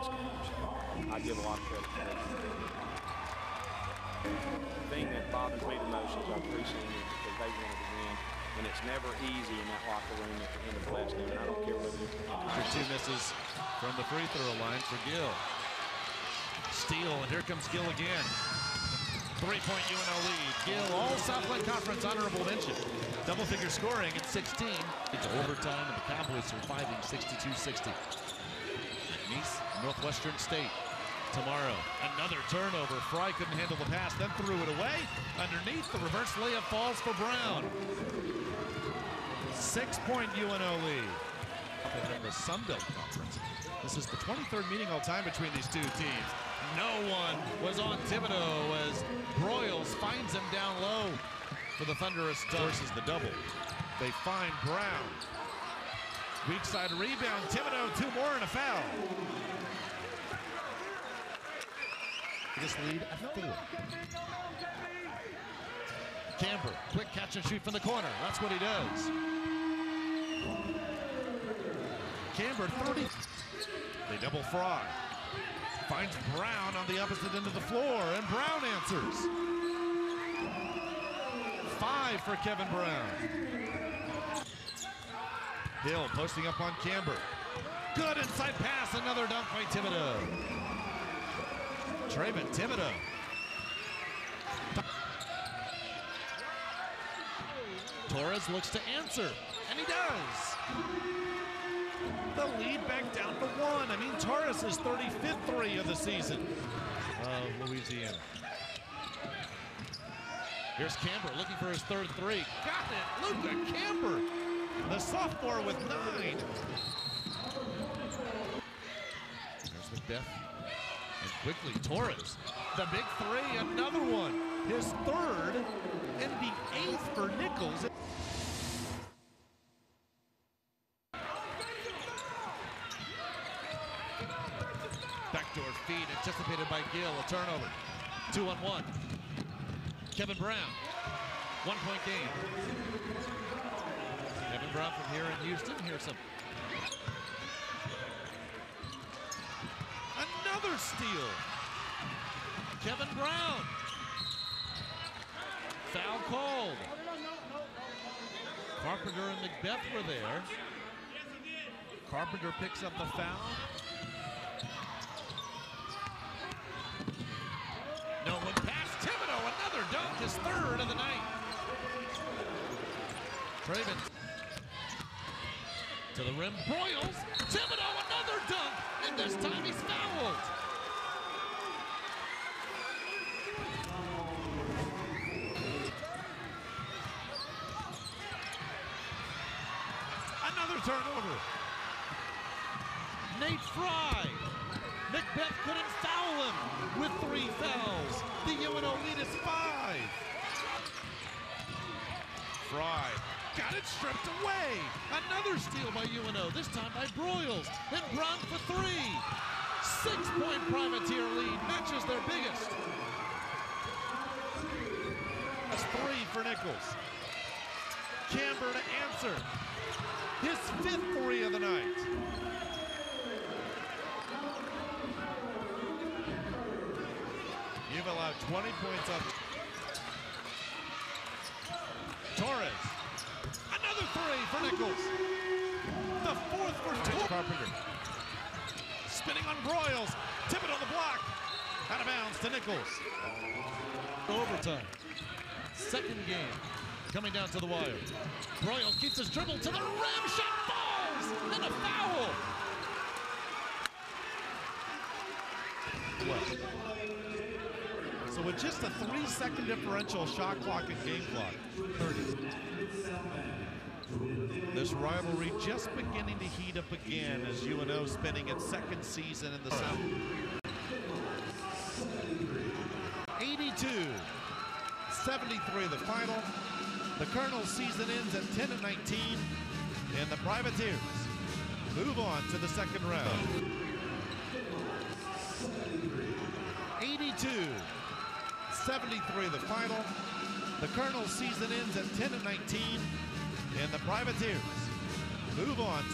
defense games. I give a lot of credit to. The thing that bothers me the most is our seniors because they wanted to win, and it's never easy in that locker room at the end of the last game. And I don't care whether it's After two misses from the free throw line for Gill. Steal, and here comes Gill again. Three-point UNO lead. Gill, all Southland Conference honorable mention. Double figure scoring at 16. Into overtime, and the Cowboys surviving 62-60. Nice, Northwestern State. Tomorrow, another turnover. Fry couldn't handle the pass, then threw it away. Underneath, the reverse layup falls for Brown. Six-point UNO lead. In the Sun Belt Conference. This is the 23rd meeting all time between these two teams. No one was on Thibodeau as Broyles finds him down low for the Thunderous versus the double. They find Brown. Weak side rebound. Thibodeau, two more and a foul. This lead at four. Camber, quick catch and shoot from the corner. That's what he does. Camber, 30. They double Fry. Finds Brown on the opposite end of the floor, and Brown answers. Five for Kevin Brown. Hill posting up on Camber. Good inside pass, another dunk by Thibodeau. Trayvon Thibodeau. Torres looks to answer, and he does. The lead back down to one. I mean, Torres is 35th three of the season of Louisiana. Here's Camber looking for his third three. Got it, Luca Camber, the sophomore with nine. There's Macbeth. And quickly, Torres, the big three, another one. His third and the eighth for Nicholls. Backdoor feed anticipated by Gill. A turnover. Two on one. Kevin Brown. One point game. Brown from here in Houston. Here's some. Another steal. Kevin Brown. Foul called. Carpenter and Macbeth were there. Carpenter picks up the foul. No one past Thibodeau. Another dunk, his third of the night. Traven to the rim. Broyles. Thibodeau, another dunk, and this time he's fouled. Another turnover. Nate Fry. Macbeth couldn't foul him with three fouls. The UNO lead is five. Fry got it stripped away. Another steal by UNO, this time by Broyles. And Brown for three. Six-point privateer lead matches their biggest. That's three for Nicholls. Camber to answer. His fifth three of the night. You've allowed 20 points up. Torres. Another three for Nicholls. The fourth for Torres. Carpenter. Spinning on Broyles. Tip it on the block. Out of bounds to Nicholls. Overtime. Second game. Coming down to the wire. Broyles keeps his dribble to the rim. Shot falls. And a foul. Well. So with just a three second differential shot clock and game clock, 30. This rivalry just beginning to heat up again as UNO spending its second season in the South. 82, 73 the final. The Colonels season ends at 10 and 19, and the Privateers move on to the second round. 82, 73 the final. The Colonels season ends at 10 and 19, and the Privateers. Move on to